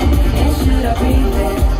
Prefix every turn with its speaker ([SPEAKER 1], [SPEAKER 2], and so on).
[SPEAKER 1] And should I breathe?